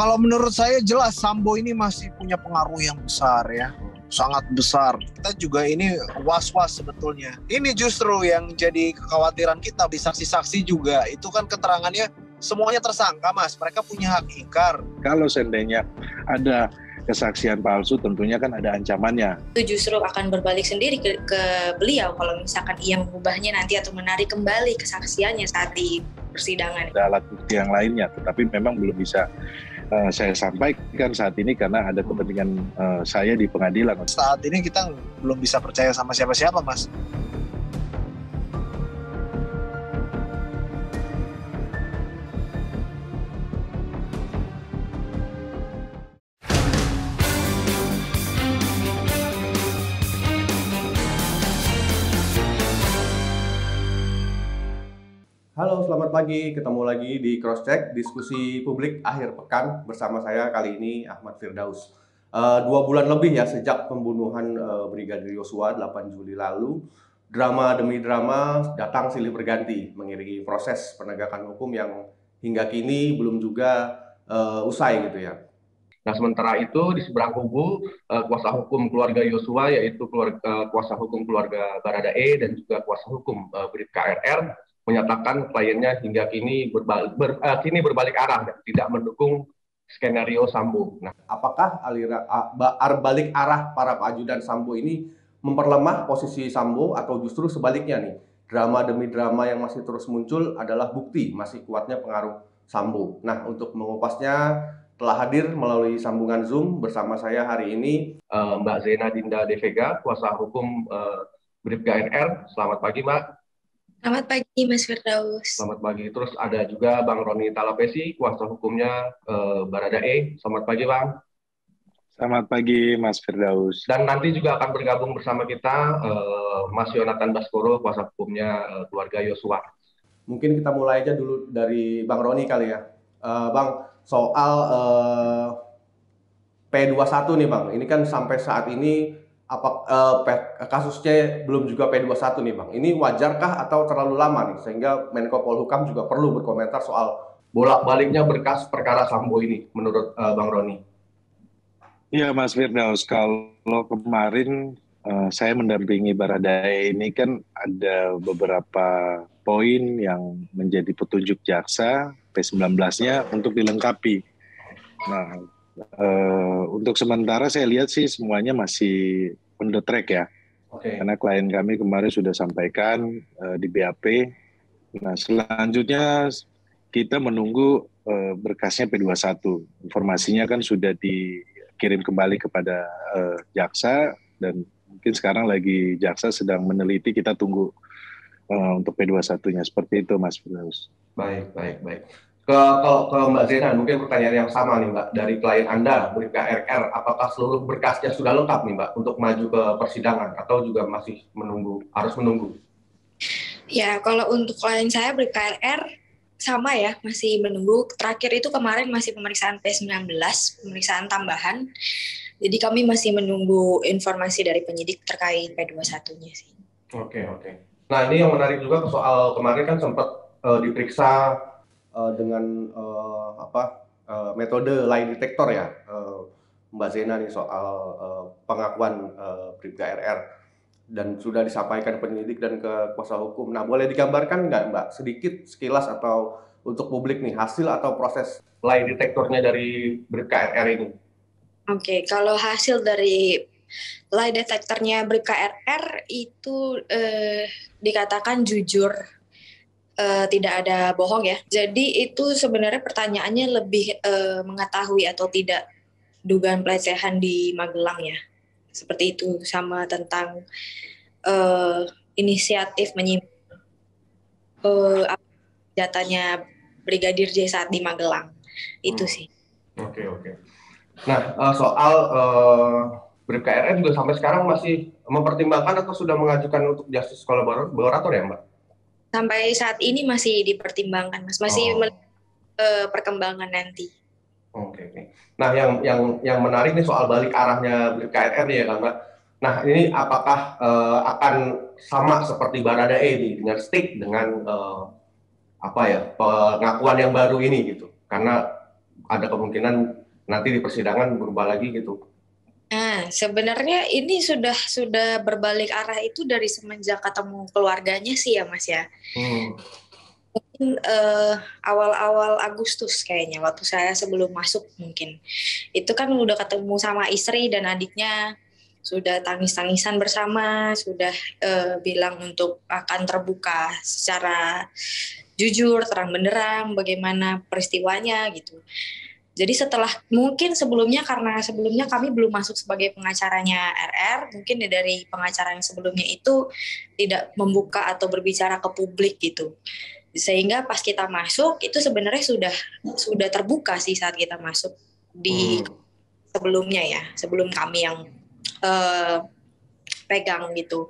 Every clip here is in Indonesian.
Kalau menurut saya jelas Sambo ini masih punya pengaruh yang besar ya sangat besar. Kita juga ini was-was sebetulnya. Ini justru yang jadi kekhawatiran kita di saksi-saksi juga. Itu kan keterangannya semuanya tersangka, Mas. Mereka punya hak ingkar. Kalau seandainya ada kesaksian palsu tentunya kan ada ancamannya. Itu justru akan berbalik sendiri ke, ke beliau kalau misalkan ia mengubahnya nanti atau menarik kembali kesaksiannya saat di persidangan. Ada alat bukti yang lainnya, tetapi memang belum bisa uh, saya sampaikan saat ini karena ada kepentingan uh, saya di pengadilan. Saat ini kita belum bisa percaya sama siapa-siapa, Mas. Selamat pagi. Ketemu lagi di Crosscheck, diskusi publik akhir pekan bersama saya kali ini Ahmad Firdaus. Uh, dua bulan lebih ya sejak pembunuhan uh, Brigadir Yosua 8 Juli lalu, drama demi drama datang silih berganti mengiringi proses penegakan hukum yang hingga kini belum juga uh, usai gitu ya. Nah, sementara itu di seberang kubu uh, kuasa hukum keluarga Yosua yaitu keluarga, kuasa hukum keluarga Baradae dan juga kuasa hukum uh, Brib KRR menyatakan kliennya hingga kini berbalik, ber, uh, kini berbalik arah dan tidak mendukung skenario Sambo. Nah, apakah alira, uh, balik arah para ajudan Sambo ini memperlemah posisi Sambo atau justru sebaliknya nih? Drama demi drama yang masih terus muncul adalah bukti masih kuatnya pengaruh Sambo. Nah, untuk mengupasnya telah hadir melalui sambungan Zoom bersama saya hari ini uh, Mbak Zena Dinda Devega, kuasa hukum uh, Bribka NR. Selamat pagi, Mbak. Selamat pagi Mas Firdaus. Selamat pagi. Terus ada juga Bang Roni Talapesi, kuasa hukumnya eh, Baradae. Selamat pagi Bang. Selamat pagi Mas Firdaus. Dan nanti juga akan bergabung bersama kita eh, Mas Yonatan Baskoro, kuasa hukumnya eh, keluarga Yosua. Mungkin kita mulai aja dulu dari Bang Roni kali ya. Uh, bang, soal uh, P21 nih Bang. Ini kan sampai saat ini apa uh, kasusnya belum juga P21 nih Bang. Ini wajarkah atau terlalu lama nih sehingga Menko Polhukam juga perlu berkomentar soal bolak-baliknya berkas perkara Sambo ini menurut uh, Bang Roni. Iya Mas Firdaus, kalau kemarin uh, saya mendampingi Baradae ini kan ada beberapa poin yang menjadi petunjuk jaksa P19-nya untuk dilengkapi. Nah, Uh, untuk sementara saya lihat sih semuanya masih on the track ya. Okay. Karena klien kami kemarin sudah sampaikan uh, di BAP. Nah selanjutnya kita menunggu uh, berkasnya P21. Informasinya kan sudah dikirim kembali kepada uh, jaksa dan mungkin sekarang lagi jaksa sedang meneliti. Kita tunggu uh, untuk P21-nya seperti itu, Mas Firdaus. Baik, baik, baik. Ke, ke, ke Mbak Zena, mungkin pertanyaan yang sama nih Mbak, dari klien Anda, Bribka RR, apakah seluruh berkasnya sudah lengkap nih Mbak untuk maju ke persidangan atau juga masih menunggu, harus menunggu? Ya, kalau untuk klien saya Bribka RR sama ya, masih menunggu. Terakhir itu kemarin masih pemeriksaan P19, pemeriksaan tambahan. Jadi kami masih menunggu informasi dari penyidik terkait P21-nya sih. Oke, oke. Nah, ini yang menarik juga soal kemarin kan sempat uh, diperiksa uh, dengan uh, apa uh, metode lie detector ya uh, Mbak Zena nih soal uh, pengakuan uh, RR dan sudah disampaikan penyidik dan ke kuasa hukum. Nah, boleh digambarkan nggak Mbak sedikit sekilas atau untuk publik nih hasil atau proses lie detektornya dari Bribka RR ini? Oke, okay, kalau hasil dari lie detektornya Bribka RR itu eh, dikatakan jujur uh, tidak ada bohong ya. Jadi itu sebenarnya pertanyaannya lebih uh, mengetahui atau tidak dugaan pelecehan di Magelang ya. Seperti itu sama tentang uh, inisiatif menyimpan uh, jatanya Brigadir J saat di Magelang. Itu hmm. sih. Oke, okay, oke. Okay. Nah, uh, soal uh, Brib KRN juga sampai sekarang masih mempertimbangkan atau sudah mengajukan untuk justice kolaborator ya, Mbak? Sampai saat ini masih dipertimbangkan mas masih oh. uh, perkembangan nanti. Oke. Okay, Nah yang yang yang menarik nih soal balik arahnya KRR ya kan mbak. Nah ini apakah uh, akan sama seperti Baradae ini dengan stick dengan uh, apa ya pengakuan yang baru ini gitu? Karena ada kemungkinan nanti di persidangan berubah lagi gitu? Nah, sebenarnya ini sudah sudah berbalik arah itu dari semenjak ketemu keluarganya sih ya Mas ya. Hmm. Mungkin uh, awal-awal Agustus kayaknya waktu saya sebelum masuk mungkin. Itu kan udah ketemu sama istri dan adiknya sudah tangis-tangisan bersama, sudah uh, bilang untuk akan terbuka secara jujur, terang benderang bagaimana peristiwanya gitu. Jadi setelah mungkin sebelumnya karena sebelumnya kami belum masuk sebagai pengacaranya RR, mungkin dari pengacara yang sebelumnya itu tidak membuka atau berbicara ke publik gitu. Sehingga pas kita masuk itu sebenarnya sudah sudah terbuka sih saat kita masuk di hmm. sebelumnya ya, sebelum kami yang uh, pegang gitu.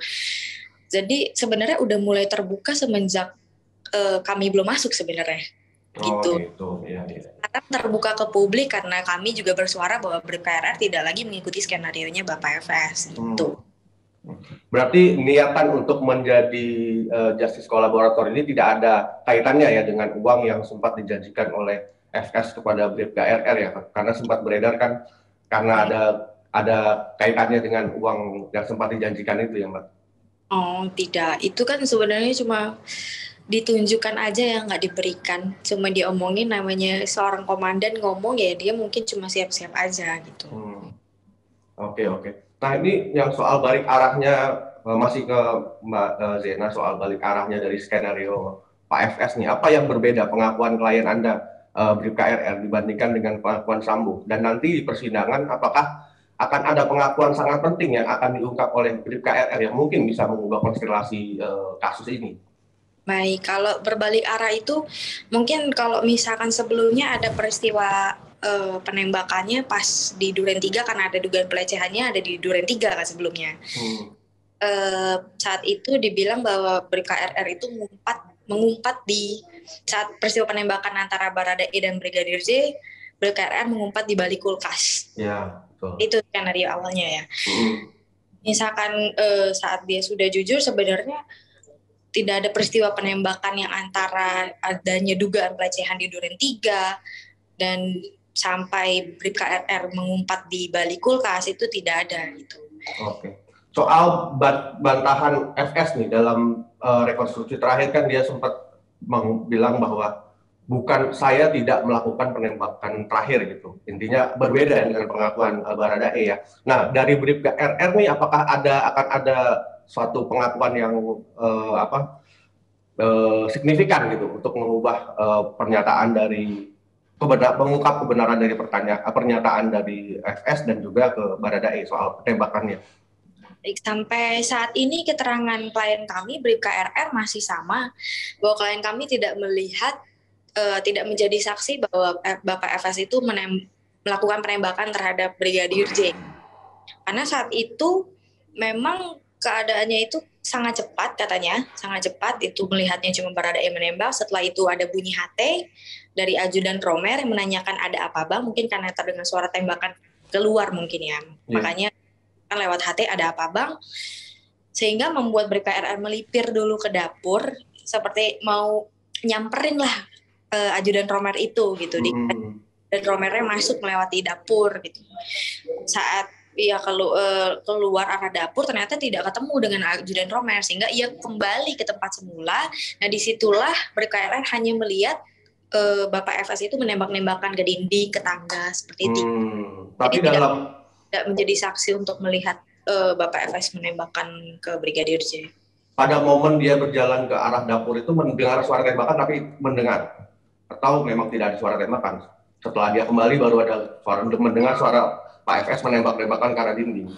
Jadi sebenarnya udah mulai terbuka semenjak uh, kami belum masuk sebenarnya Oh, gitu. gitu. Ya, ya. Karena terbuka ke publik karena kami juga bersuara bahwa BRIP-KRR tidak lagi mengikuti skenario nya Bapak FS gitu. Hmm. Berarti niatan untuk menjadi uh, justice kolaborator ini tidak ada kaitannya ya dengan uang yang sempat dijanjikan oleh FS kepada BRIP KRR ya, karena sempat beredar kan karena hmm. ada ada kaitannya dengan uang yang sempat dijanjikan itu ya, Mbak. Oh, tidak. Itu kan sebenarnya cuma ditunjukkan aja yang nggak diberikan. Cuma diomongin namanya seorang komandan ngomong ya dia mungkin cuma siap-siap aja gitu. Oke hmm. oke okay, okay. nah ini yang soal balik arahnya eh, masih ke Mbak eh, Zena soal balik arahnya dari skenario Pak FS nih. Apa yang berbeda pengakuan klien Anda uh, Brib KRR dibandingkan dengan pengakuan Sambo? Dan nanti di persidangan apakah akan ada pengakuan sangat penting yang akan diungkap oleh Brib KRR yang mungkin bisa mengubah konstelasi kasus ini Baik, kalau berbalik arah itu mungkin kalau misalkan sebelumnya ada peristiwa uh, penembakannya pas di Duren 3 karena ada dugaan pelecehannya ada di Duren 3 kan sebelumnya. Hmm. Uh, saat itu dibilang bahwa BKRR itu mengumpat mengumpat di saat peristiwa penembakan antara Barada E dan Brigadir J, BKRR mengumpat di balik kulkas. Ya, betul. Itu skenario awalnya ya. Hmm. Misalkan uh, saat dia sudah jujur sebenarnya tidak ada peristiwa penembakan yang antara adanya dugaan pelecehan di Duren 3 dan sampai Brib KRR mengumpat di balik kulkas itu tidak ada gitu. Oke. Soal bantahan FS nih dalam uh, rekonstruksi terakhir kan dia sempat bilang bahwa bukan saya tidak melakukan penembakan terakhir gitu. Intinya berbeda dengan pengakuan uh, Baradae ya. Nah, dari Brib KRR nih apakah ada akan ada suatu pengakuan yang uh, apa uh, signifikan gitu untuk mengubah uh, pernyataan dari kebenar, mengungkap kebenaran dari pertanyaan pernyataan dari FS dan juga ke Baradae soal penembakannya. Sampai saat ini keterangan klien kami Bribka RR masih sama bahwa klien kami tidak melihat uh, tidak menjadi saksi bahwa Bapak FS itu menem melakukan penembakan terhadap Brigadir J. Karena saat itu memang keadaannya itu sangat cepat katanya, sangat cepat itu melihatnya cuma berada yang menembak. Setelah itu ada bunyi HT dari ajudan Romer yang menanyakan ada apa bang, mungkin karena terdengar suara tembakan keluar mungkin ya. Yeah. Makanya kan lewat HT ada apa bang, sehingga membuat BKRR melipir dulu ke dapur seperti mau nyamperin lah uh, ajudan Romer itu gitu. Hmm. Dan Romernya masuk melewati dapur gitu. Saat ia kelu, uh, keluar arah dapur ternyata tidak ketemu dengan ajudan Romer sehingga ia kembali ke tempat semula. Nah di situlah BKRN hanya melihat uh, Bapak FS itu menembak-nembakan ke dinding, ke tangga seperti itu. Hmm, tapi Jadi dalam tidak, tidak menjadi saksi untuk melihat uh, Bapak FS menembakkan ke Brigadir J. Pada momen dia berjalan ke arah dapur itu mendengar suara tembakan tapi mendengar atau memang tidak ada suara tembakan. Setelah dia kembali baru ada suara untuk mendengar suara Pak FS menembak-nembakan karena dinding.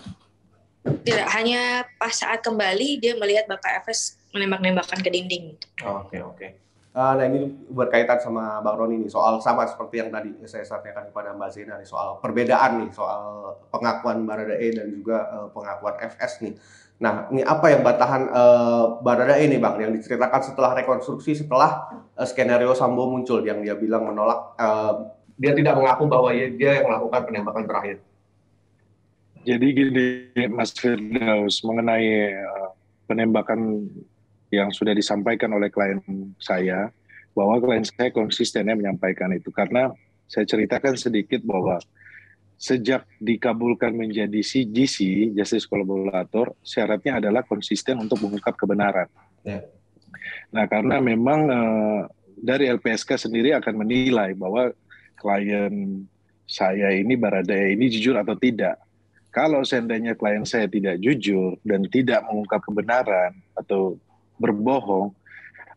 Tidak, hanya pas saat kembali dia melihat Bapak FS menembak-nembakan ke dinding. Oke, oh, oke. Okay, okay. Uh, nah ini berkaitan sama Bang Roni nih soal sama seperti yang tadi saya sampaikan kepada Mbak Zena nih soal perbedaan nih soal pengakuan Baradae dan juga uh, pengakuan FS nih. Nah ini apa yang batahan uh, Baradae nih Bang yang diceritakan setelah rekonstruksi setelah uh, skenario Sambo muncul yang dia bilang menolak uh, dia tidak mengaku bahwa dia yang melakukan penembakan terakhir. Jadi gini Mas Firdaus mengenai uh, penembakan yang sudah disampaikan oleh klien saya bahwa klien saya konsistennya menyampaikan itu karena saya ceritakan sedikit bahwa sejak dikabulkan menjadi CGC, Justice Collaborator, syaratnya adalah konsisten untuk mengungkap kebenaran. Ya. Nah, karena memang uh, dari LPSK sendiri akan menilai bahwa klien saya ini Baradae ini jujur atau tidak. Kalau seandainya klien saya tidak jujur dan tidak mengungkap kebenaran atau berbohong,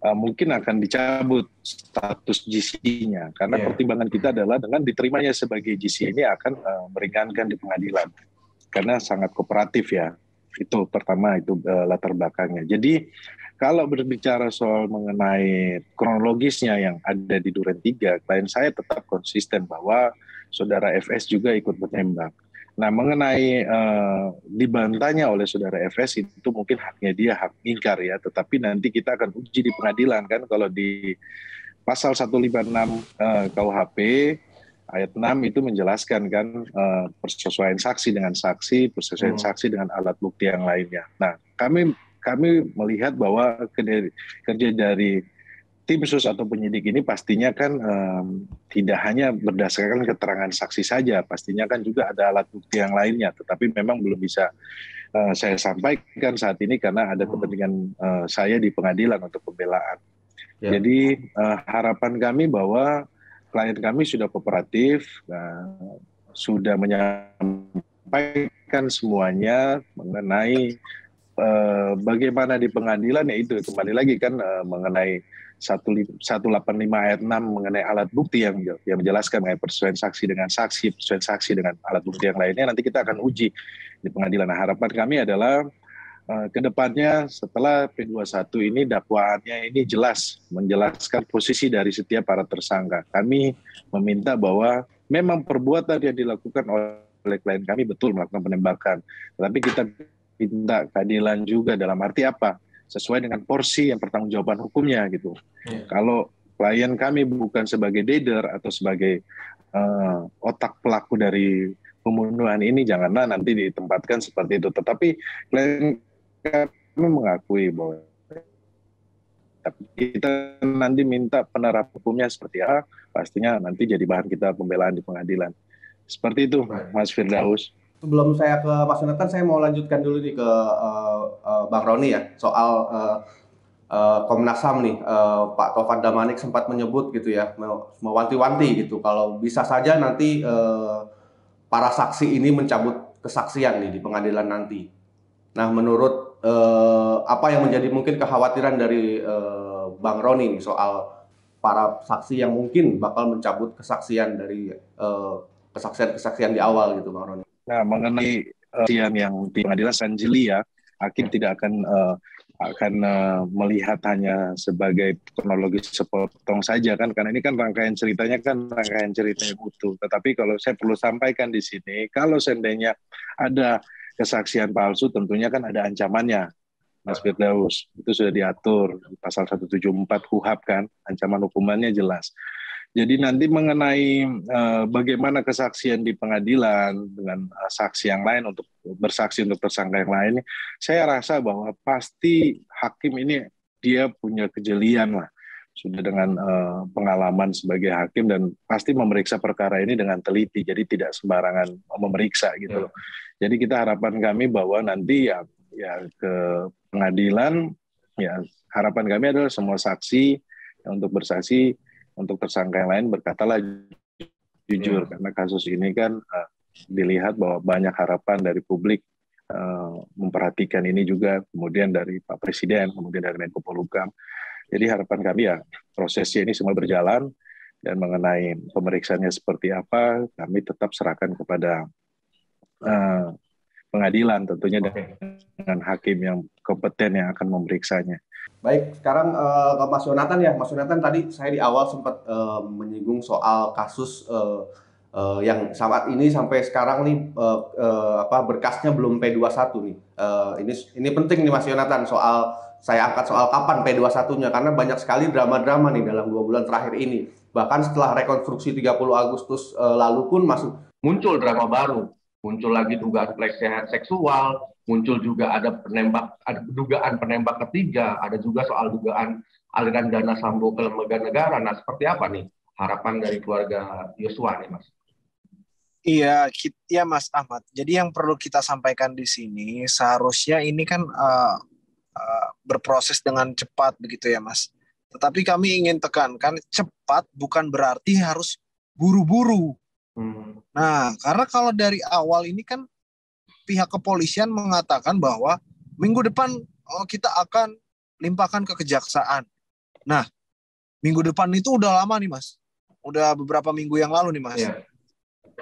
uh, mungkin akan dicabut status GC-nya karena yeah. pertimbangan kita adalah dengan diterimanya sebagai GC ini akan uh, meringankan di pengadilan. Karena sangat kooperatif ya. Itu pertama itu uh, latar belakangnya. Jadi kalau berbicara soal mengenai kronologisnya yang ada di Duren 3 klien saya tetap konsisten bahwa saudara FS juga ikut menembak Nah, mengenai uh, dibantahnya oleh saudara FS itu mungkin haknya dia hak ingkar ya, tetapi nanti kita akan uji di pengadilan kan kalau di pasal 156 uh, KUHP ayat 6 itu menjelaskan kan uh, persesuaian saksi dengan saksi, persesuaian hmm. saksi dengan alat bukti yang lainnya. Nah, kami kami melihat bahwa kerja dari tim sus atau penyidik ini pastinya kan um, tidak hanya berdasarkan keterangan saksi saja, pastinya kan juga ada alat bukti yang lainnya. Tetapi memang belum bisa uh, saya sampaikan saat ini karena ada hmm. kepentingan uh, saya di pengadilan untuk pembelaan. Ya. Jadi uh, harapan kami bahwa klien kami sudah kooperatif, uh, sudah menyampaikan semuanya mengenai uh, bagaimana di pengadilan ya itu kembali lagi kan uh, mengenai 185 ayat 6 mengenai alat bukti yang yang menjelaskan mengenai persesuaian saksi dengan saksi, persesuaian saksi dengan alat bukti yang lainnya nanti kita akan uji di pengadilan. Nah, harapan kami adalah uh, ke depannya setelah P21 ini dakwaannya ini jelas menjelaskan posisi dari setiap para tersangka. Kami meminta bahwa memang perbuatan yang dilakukan oleh klien kami betul melakukan penembakan. Tetapi kita minta keadilan juga dalam arti apa? Sesuai dengan porsi yang pertanggungjawaban hukumnya gitu. Yeah. Kalau klien kami bukan sebagai dader atau sebagai uh, otak pelaku dari pembunuhan ini janganlah nanti ditempatkan seperti itu. Tetapi klien kami mengakui bahwa tapi kita nanti minta penerapan hukumnya seperti apa, pastinya nanti jadi bahan kita pembelaan di pengadilan. Seperti itu, Mas Firdaus sebelum saya ke Mas Yonatan, saya mau lanjutkan dulu nih ke uh, uh, Bang Roni ya soal uh, uh, Komnas HAM nih. Uh, Pak Taufan Damanik sempat menyebut gitu ya, mewanti-wanti gitu kalau bisa saja nanti uh, para saksi ini mencabut kesaksian nih di pengadilan nanti. Nah, menurut uh, apa yang menjadi mungkin kekhawatiran dari uh, Bang Roni nih soal para saksi yang mungkin bakal mencabut kesaksian dari kesaksian-kesaksian di awal gitu, Bang Roni? Nah, mengenai uh, yang di pengadilan Sanjili ya, hakim tidak akan uh, akan uh, melihat hanya sebagai kronologi sepotong saja kan karena ini kan rangkaian ceritanya kan rangkaian cerita yang utuh. Tetapi kalau saya perlu sampaikan di sini, kalau seandainya ada kesaksian palsu tentunya kan ada ancamannya. Mas Firdaus, itu sudah diatur pasal 174 KUHAP kan, ancaman hukumannya jelas. Jadi nanti mengenai uh, bagaimana kesaksian di pengadilan dengan uh, saksi yang lain untuk bersaksi untuk tersangka yang lain, saya rasa bahwa pasti hakim ini dia punya kejelian lah sudah dengan uh, pengalaman sebagai hakim dan pasti memeriksa perkara ini dengan teliti jadi tidak sembarangan memeriksa gitu loh. Ya. Jadi kita harapan kami bahwa nanti ya ya ke pengadilan ya harapan kami adalah semua saksi untuk bersaksi untuk tersangka yang lain berkatalah jujur yeah. karena kasus ini kan uh, dilihat bahwa banyak harapan dari publik uh, memperhatikan ini juga kemudian dari Pak Presiden kemudian dari Menko Polhukam jadi harapan kami ya prosesnya ini semua berjalan dan mengenai pemeriksaannya seperti apa kami tetap serahkan kepada uh, pengadilan tentunya okay. dengan hakim yang kompeten yang akan memeriksanya. Baik, sekarang uh, ke Mas Yonatan ya. Mas Yonatan tadi saya di awal sempat uh, menyinggung soal kasus uh, uh, yang saat ini sampai sekarang nih uh, uh, apa berkasnya belum P21 nih. Uh, ini ini penting nih Mas Yonatan soal saya angkat soal kapan P21-nya karena banyak sekali drama-drama nih dalam dua bulan terakhir ini. Bahkan setelah rekonstruksi 30 Agustus uh, lalu pun masuk muncul drama baru muncul lagi dugaan pelecehan seksual, muncul juga ada penembak, ada dugaan penembak ketiga, ada juga soal dugaan aliran dana sambo ke lembaga negara. Nah, seperti apa nih harapan dari keluarga Yosua nih Mas. Iya, ya Mas Ahmad. Jadi yang perlu kita sampaikan di sini seharusnya ini kan uh, uh, berproses dengan cepat begitu ya Mas. Tetapi kami ingin tekankan cepat bukan berarti harus buru-buru. Hmm. Nah, karena kalau dari awal ini kan pihak kepolisian mengatakan bahwa minggu depan oh, kita akan limpahkan ke kejaksaan. Nah, minggu depan itu udah lama nih Mas. Udah beberapa minggu yang lalu nih Mas. Yeah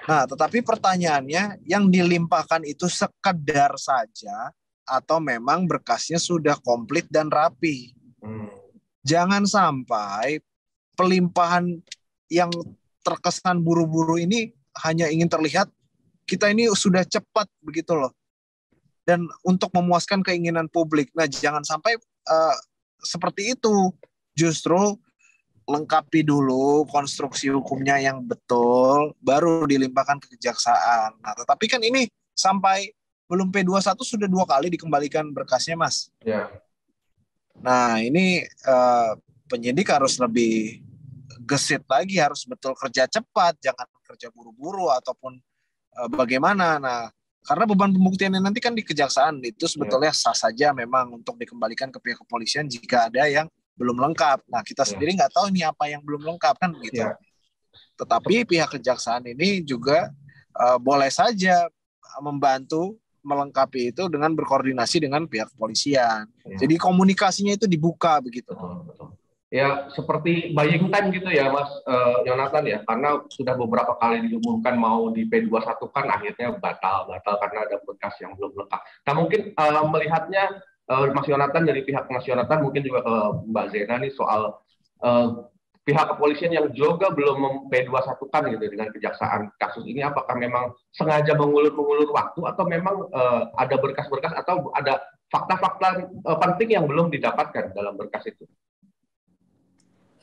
Nah, tetapi pertanyaannya yang dilimpahkan itu sekedar saja atau memang berkasnya sudah komplit dan rapi. Hmm. Jangan sampai pelimpahan yang terkesan buru-buru ini hanya ingin terlihat kita ini sudah cepat begitu loh. Dan untuk memuaskan keinginan publik. Nah, jangan sampai uh, seperti itu. Justru lengkapi dulu konstruksi hukumnya yang betul, baru dilimpahkan ke kejaksaan. Nah, tetapi kan ini sampai belum P21 sudah dua kali dikembalikan berkasnya, Mas. Ya. Nah, ini uh, penyidik harus lebih gesit lagi, harus betul kerja cepat, jangan kerja buru-buru ataupun uh, bagaimana. Nah, karena beban pembuktiannya nanti kan di kejaksaan itu sebetulnya ya. sah saja memang untuk dikembalikan ke pihak kepolisian jika ada yang belum lengkap. Nah kita yeah. sendiri nggak tahu ini apa yang belum lengkap kan begitu. Yeah. Tetapi pihak kejaksaan ini juga uh, boleh saja membantu melengkapi itu dengan berkoordinasi dengan pihak kepolisian. Yeah. Jadi komunikasinya itu dibuka begitu. Betul. Ya seperti buying time gitu ya Mas uh, Yonatan ya, karena sudah beberapa kali diumumkan mau di P21 kan akhirnya batal, batal karena ada berkas yang belum lengkap. Nah mungkin uh, melihatnya uh, Mas Yonatan dari pihak Mas Yonatan mungkin juga Mbak Zena nih soal uh, pihak kepolisian yang juga belum P21 kan gitu dengan kejaksaan kasus ini apakah memang sengaja mengulur-mengulur waktu atau memang uh, ada berkas-berkas atau ada fakta-fakta uh, penting yang belum didapatkan dalam berkas itu?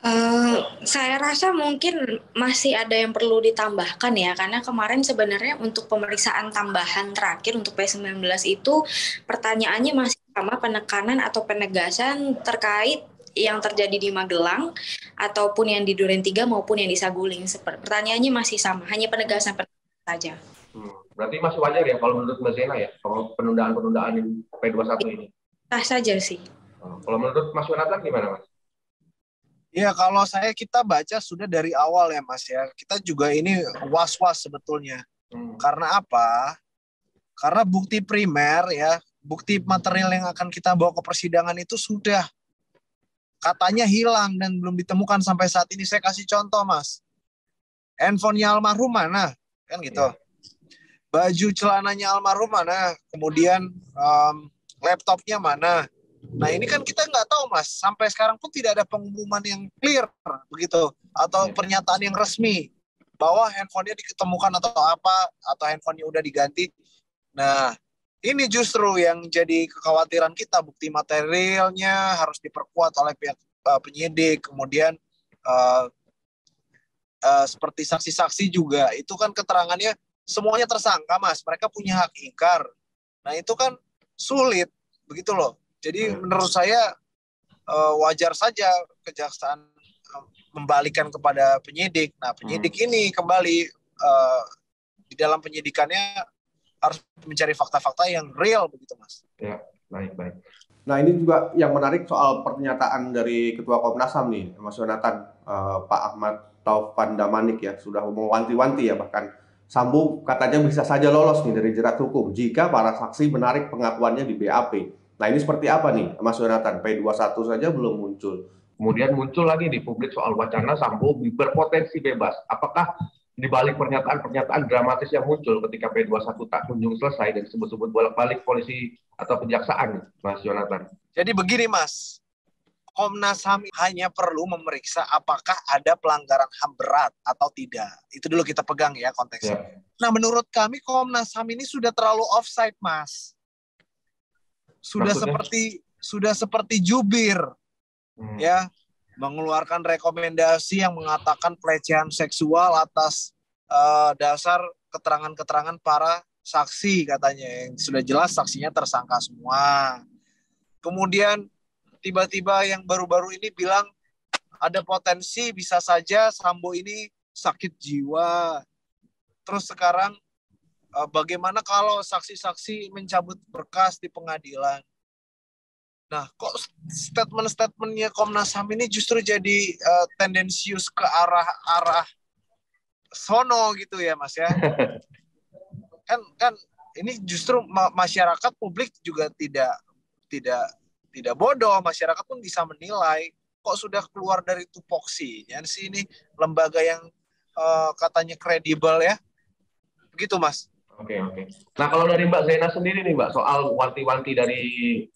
Uh, saya rasa mungkin masih ada yang perlu ditambahkan ya karena kemarin sebenarnya untuk pemeriksaan tambahan terakhir untuk P19 itu pertanyaannya masih sama penekanan atau penegasan terkait yang terjadi di Magelang ataupun yang di Duren 3 maupun yang di Saguling. Pertanyaannya masih sama, hanya penegasan penegasan saja. Hmm, berarti masih wajar ya kalau menurut Mbak Zena ya, kalau penundaan-penundaan P21 ini? Sah saja sih. Hmm, kalau menurut Mas Yonatan gimana Mas? Ya kalau saya kita baca sudah dari awal ya Mas ya. Kita juga ini was-was sebetulnya. Hmm. Karena apa? Karena bukti primer ya, bukti material yang akan kita bawa ke persidangan itu sudah katanya hilang dan belum ditemukan sampai saat ini. Saya kasih contoh Mas. Handphonenya almarhum mana? Kan gitu. Ya. Baju celananya almarhum mana? Kemudian um, laptopnya mana? Nah ini kan kita nggak tahu mas, sampai sekarang pun tidak ada pengumuman yang clear begitu atau iya. pernyataan yang resmi bahwa handphonenya diketemukan atau apa atau handphonenya udah diganti. Nah ini justru yang jadi kekhawatiran kita. Bukti materialnya harus diperkuat oleh pihak uh, penyidik. Kemudian uh, uh, seperti saksi-saksi juga. Itu kan keterangannya semuanya tersangka mas. Mereka punya hak ingkar. Nah itu kan sulit begitu loh jadi hmm. menurut saya uh, wajar saja kejaksaan uh, membalikan kepada penyidik. Nah, penyidik hmm. ini kembali uh, di dalam penyidikannya harus mencari fakta-fakta yang real begitu, Mas. Ya, baik, baik. Nah, ini juga yang menarik soal pernyataan dari Ketua Komnas HAM nih, Mas Yonatan, uh, Pak Ahmad Taufan Damanik ya, sudah mewanti-wanti ya bahkan Sambo katanya bisa saja lolos nih dari jerat hukum jika para saksi menarik pengakuannya di BAP. Nah ini seperti apa nih Mas Yonatan? P21 saja belum muncul. Kemudian muncul lagi di publik soal wacana Sambo berpotensi bebas. Apakah di balik pernyataan-pernyataan dramatis yang muncul ketika P21 tak kunjung selesai dan sebut-sebut bolak-balik polisi atau kejaksaan, Mas Yonatan? Jadi begini Mas, Komnas HAM hanya perlu memeriksa apakah ada pelanggaran HAM berat atau tidak. Itu dulu kita pegang ya konteksnya. Ya. Nah menurut kami Komnas HAM ini sudah terlalu offside Mas sudah Maksudnya? seperti sudah seperti jubir hmm. ya mengeluarkan rekomendasi yang mengatakan pelecehan seksual atas uh, dasar keterangan-keterangan para saksi katanya yang sudah jelas saksinya tersangka semua. Kemudian tiba-tiba yang baru-baru ini bilang ada potensi bisa saja Sambo ini sakit jiwa. Terus sekarang bagaimana kalau saksi-saksi mencabut berkas di pengadilan? Nah, kok statement-statementnya Komnas HAM ini justru jadi uh, tendensius ke arah arah sono gitu ya, Mas ya? kan kan ini justru ma masyarakat publik juga tidak tidak tidak bodoh, masyarakat pun bisa menilai kok sudah keluar dari tupoksinya sih ini lembaga yang uh, katanya kredibel ya. Begitu, Mas. Oke, okay, oke. Okay. Nah, kalau dari Mbak Zaina sendiri nih, Mbak, soal wanti-wanti dari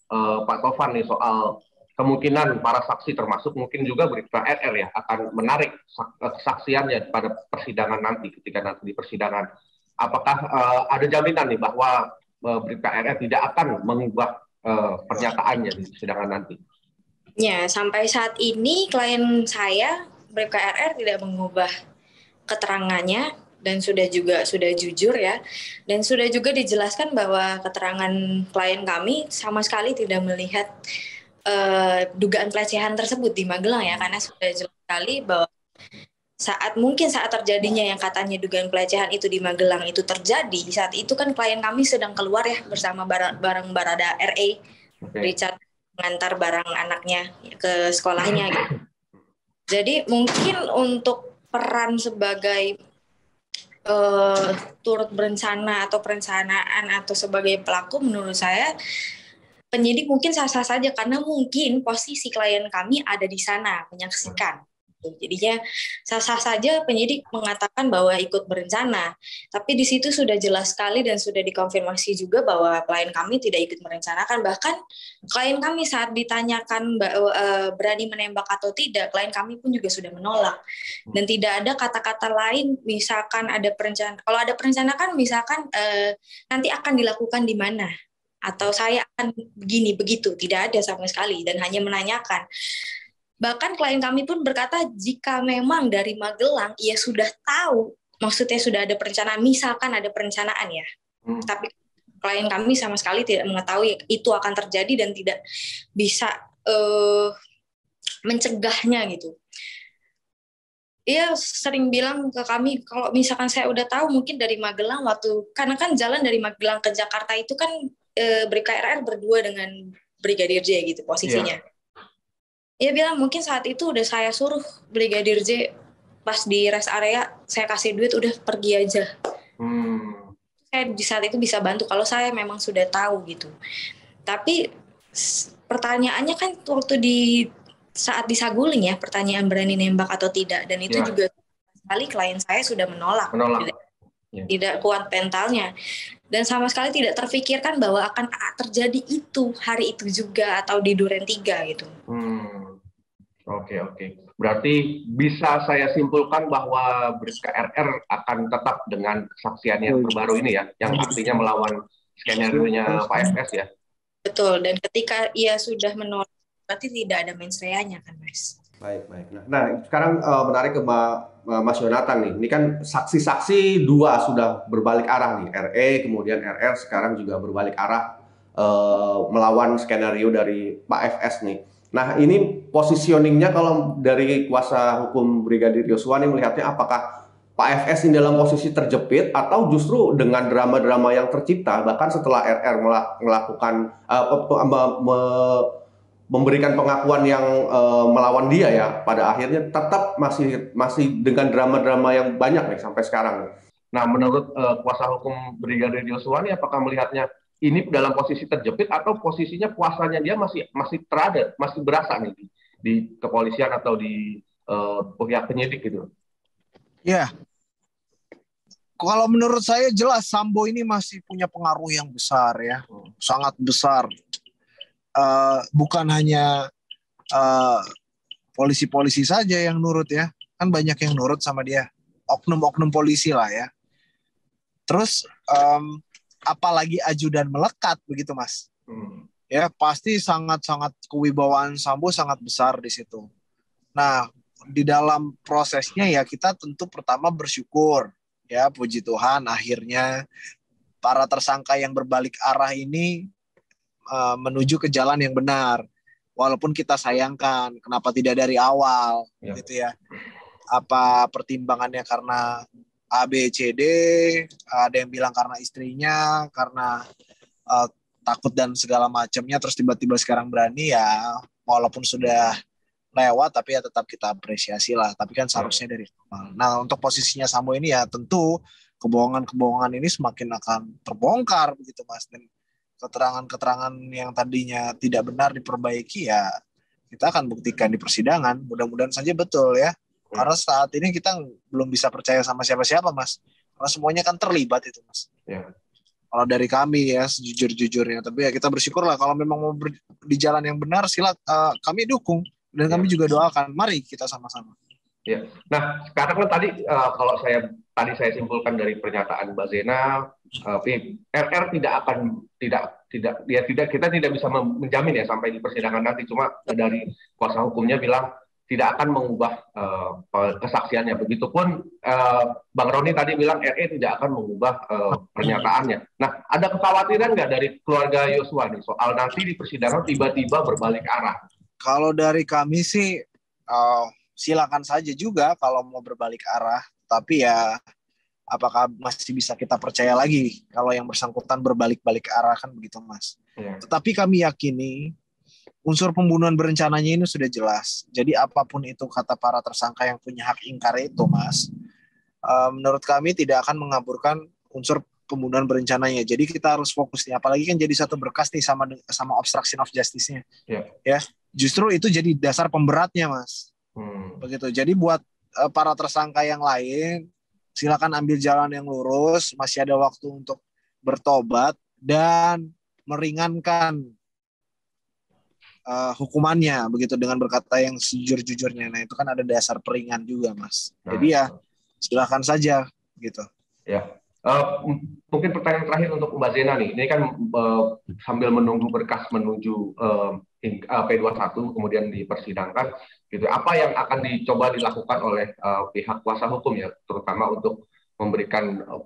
uh, Pak Tovan nih soal kemungkinan para saksi termasuk mungkin juga berita RR ya akan menarik kesaksiannya pada persidangan nanti ketika nanti di persidangan. Apakah uh, ada jaminan nih bahwa uh, berita RR tidak akan mengubah uh, pernyataannya di persidangan nanti? Ya, sampai saat ini klien saya BKRR tidak mengubah keterangannya dan sudah juga sudah jujur ya dan sudah juga dijelaskan bahwa keterangan klien kami sama sekali tidak melihat uh, dugaan pelecehan tersebut di Magelang ya karena sudah jelas sekali bahwa saat mungkin saat terjadinya yang katanya dugaan pelecehan itu di Magelang itu terjadi saat itu kan klien kami sedang keluar ya bersama barang, barang Barada RE okay. Richard mengantar barang anaknya ke sekolahnya gitu. Jadi mungkin untuk peran sebagai uh, turut berencana atau perencanaan atau sebagai pelaku menurut saya penyidik mungkin sah-sah saja karena mungkin posisi klien kami ada di sana menyaksikan. Gitu. Jadinya sah-sah saja penyidik mengatakan bahwa ikut berencana, tapi di situ sudah jelas sekali dan sudah dikonfirmasi juga bahwa klien kami tidak ikut merencanakan. Bahkan klien kami saat ditanyakan eh, berani menembak atau tidak, klien kami pun juga sudah menolak. Dan tidak ada kata-kata lain, misalkan ada perencanaan. Kalau ada perencanaan, misalkan eh, nanti akan dilakukan di mana atau saya akan begini begitu tidak ada sama sekali dan hanya menanyakan Bahkan klien kami pun berkata jika memang dari Magelang ia sudah tahu, maksudnya sudah ada perencanaan, misalkan ada perencanaan ya. Hmm. Tapi klien kami sama sekali tidak mengetahui itu akan terjadi dan tidak bisa uh, mencegahnya gitu. Ia sering bilang ke kami kalau misalkan saya udah tahu mungkin dari Magelang waktu karena kan jalan dari Magelang ke Jakarta itu kan e, eh, BKRR berdua dengan Brigadir J gitu posisinya. Yeah dia bilang mungkin saat itu udah saya suruh Brigadir J pas di rest area saya kasih duit udah pergi aja. Hmm. Saya di saat itu bisa bantu kalau saya memang sudah tahu gitu. Tapi pertanyaannya kan waktu di saat disaguling ya pertanyaan berani nembak atau tidak dan itu ya. juga sekali klien saya sudah menolak. Menolak. Ya. tidak kuat mentalnya dan sama sekali tidak terfikirkan bahwa akan terjadi itu hari itu juga atau di duren tiga gitu. Hmm. Oke oke. Berarti bisa saya simpulkan bahwa Briska RR akan tetap dengan kesaksian yang terbaru ini ya, yang artinya melawan skenario-nya Pak FS ya. Betul. Dan ketika ia sudah menolak, berarti tidak ada mensreanya kan, Mas? Baik baik. Nah, nah sekarang uh, menarik ke Mas Yonatan nih. Ini kan saksi-saksi dua sudah berbalik arah nih. RE kemudian RR sekarang juga berbalik arah uh, melawan skenario dari Pak FS nih. Nah ini positioningnya kalau dari kuasa hukum Brigadir Yosua ini melihatnya apakah Pak FS ini dalam posisi terjepit atau justru dengan drama-drama yang tercipta bahkan setelah RR melakukan uh, me, me, memberikan pengakuan yang uh, melawan dia ya pada akhirnya tetap masih masih dengan drama-drama yang banyak nih sampai sekarang. Nah menurut uh, kuasa hukum Brigadir Yosua ini apakah melihatnya ini dalam posisi terjepit atau posisinya kuasanya dia masih masih terada, masih berasa nih di, di kepolisian atau di uh, pihak penyidik gitu. Ya. Kalau menurut saya jelas Sambo ini masih punya pengaruh yang besar ya, hmm. sangat besar. Uh, bukan hanya uh, polisi-polisi saja yang nurut ya, kan banyak yang nurut sama dia, oknum-oknum polisi lah ya. Terus um, apalagi ajudan melekat begitu mas. Hmm. ya pasti sangat-sangat kewibawaan Sambo sangat besar di situ. Nah di dalam prosesnya ya kita tentu pertama bersyukur. Ya puji Tuhan akhirnya para tersangka yang berbalik arah ini uh, menuju ke jalan yang benar. Walaupun kita sayangkan kenapa tidak dari awal ya. gitu ya. Apa pertimbangannya karena A B C D ada yang bilang karena istrinya karena uh, takut dan segala macamnya terus tiba-tiba sekarang berani ya walaupun sudah lewat tapi ya tetap kita apresiasi lah. Tapi kan seharusnya dari awal. Nah untuk posisinya Sambo ini ya tentu kebohongan-kebohongan ini semakin akan terbongkar begitu mas. Dan keterangan-keterangan yang tadinya tidak benar diperbaiki ya kita akan buktikan di persidangan. Mudah-mudahan saja betul ya. Karena saat ini kita belum bisa percaya sama siapa-siapa mas. Karena semuanya kan terlibat itu mas. Ya. kalau dari kami ya sejujur-jujurnya. Tapi ya kita bersyukur lah kalau memang mau ber, di jalan yang benar silat uh, kami dukung dan kami ya. juga doakan. Mari kita sama-sama. Ya. Nah, sekarang kan tadi uh, kalau saya tadi saya simpulkan dari pernyataan Mbak Zena, RR tidak akan tidak tidak ya tidak kita tidak bisa menjamin ya sampai di persidangan nanti. Cuma dari kuasa hukumnya bilang tidak akan mengubah uh, kesaksiannya. Begitupun uh, Bang Roni tadi bilang RE tidak akan mengubah uh, pernyataannya. Nah, ada kekhawatiran nggak dari keluarga Yosua nih soal nanti di persidangan tiba-tiba berbalik arah? Kalau dari kami sih. Uh silakan saja juga kalau mau berbalik arah. Tapi ya apakah masih bisa kita percaya lagi kalau yang bersangkutan berbalik-balik arah kan begitu mas. Ya. Tetapi kami yakini unsur pembunuhan berencananya ini sudah jelas. Jadi apa pun itu kata para tersangka yang punya hak ingkar itu mas, uh, menurut kami tidak akan mengaburkan unsur pembunuhan berencananya. Jadi kita harus fokus nih, apalagi kan jadi satu berkas nih sama sama obstruction of justice-nya. Ya. ya, justru itu jadi dasar pemberatnya mas. Hmm. Begitu. Jadi buat uh, para tersangka yang lain, silakan ambil jalan yang lurus, masih ada waktu untuk bertobat dan meringankan uh, hukumannya begitu dengan berkata yang sejujur-jujurnya. Nah, itu kan ada dasar peringan juga, Mas. Nah, Jadi ya silakan saja gitu. Ya. Uh, mungkin pertanyaan terakhir untuk Mbak Zena nih. Ini kan uh, sambil menunggu berkas menuju uh, P21 kemudian dipersidangkan gitu apa yang akan dicoba dilakukan oleh uh, pihak kuasa hukum ya terutama untuk memberikan uh,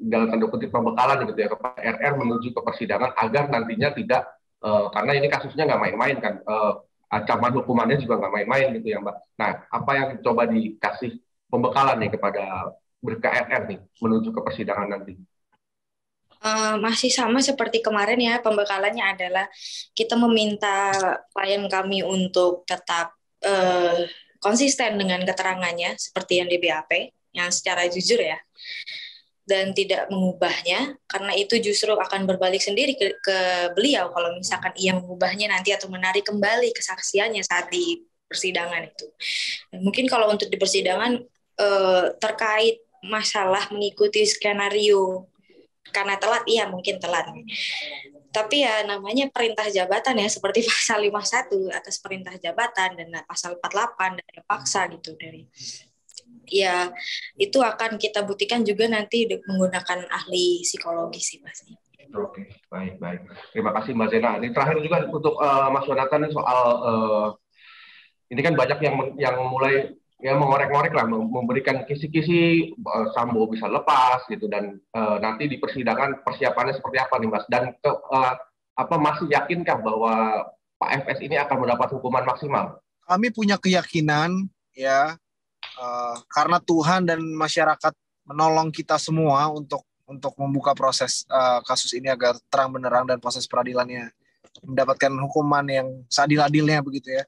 dalam tanda kutip pembekalan gitu ya kepada RR menuju ke persidangan agar nantinya tidak uh, karena ini kasusnya nggak main-main kan uh, ancaman hukumannya juga nggak main-main gitu ya mbak. Nah apa yang coba dikasih pembekalan nih kepada berka RR nih menuju ke persidangan nanti? Uh, masih sama seperti kemarin ya pembekalannya adalah kita meminta klien kami untuk tetap uh, konsisten dengan keterangannya seperti yang di BAP yang secara jujur ya dan tidak mengubahnya karena itu justru akan berbalik sendiri ke, ke beliau kalau misalkan ia mengubahnya nanti atau menarik kembali kesaksiannya saat di persidangan itu. Mungkin kalau untuk di persidangan eh, terkait masalah mengikuti skenario karena telat iya mungkin telat tapi ya namanya perintah jabatan ya seperti pasal 51 atas perintah jabatan dan pasal 48 dari paksa gitu dari ya itu akan kita buktikan juga nanti menggunakan ahli psikologi sih pasti. Oke, baik baik. Terima kasih Mbak Zena. Ini terakhir juga untuk uh, Mas Yonatan soal uh, ini kan banyak yang yang mulai ya mengorek-ngorek lah, memberikan kisi-kisi uh, Sambo bisa lepas gitu dan uh, nanti di persidangan persiapannya seperti apa nih Mas dan ke, uh, apa masih yakinkah bahwa Pak FS ini akan mendapat hukuman maksimal? Kami punya keyakinan ya uh, karena Tuhan dan masyarakat menolong kita semua untuk untuk membuka proses uh, kasus ini agar terang benderang dan proses peradilannya mendapatkan hukuman yang seadil-adilnya begitu ya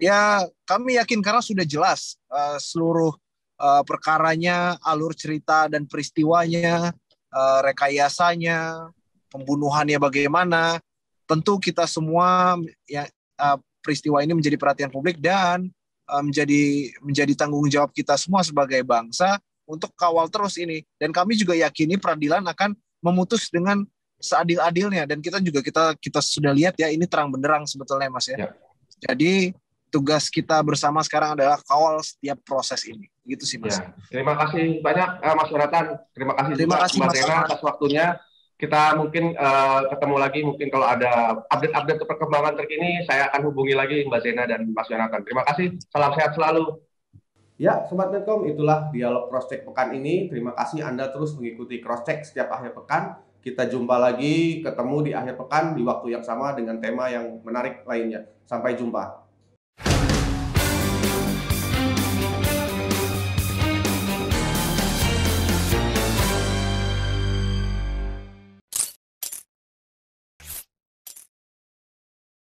ya kami yakin karena sudah jelas uh, seluruh uh, perkaranya, alur cerita dan peristiwanya, uh, rekayasanya, pembunuhannya bagaimana. Tentu kita semua yang uh, peristiwa ini menjadi perhatian publik dan uh, menjadi menjadi tanggung jawab kita semua sebagai bangsa untuk kawal terus ini. Dan kami juga yakini peradilan akan memutus dengan seadil-adilnya dan kita juga kita kita sudah lihat ya ini terang benderang sebetulnya Mas ya. ya. Jadi tugas kita bersama sekarang adalah kawal setiap proses ini. Gitu sih Mas. Ya. Terima kasih banyak uh, Mas Yonatan. Terima kasih Terima juga kasih, Mas Rena atas waktunya. Kita mungkin uh, ketemu lagi mungkin kalau ada update-update perkembangan terkini saya akan hubungi lagi Mbak Zena dan Mas Yonatan. Terima kasih. Salam sehat selalu. Ya, Sobat Netcom, itulah dialog crosscheck pekan ini. Terima kasih Anda terus mengikuti crosscheck setiap akhir pekan Kita jumpa lagi, ketemu di akhir pekan di waktu yang sama dengan tema yang menarik lainnya. Sampai jumpa.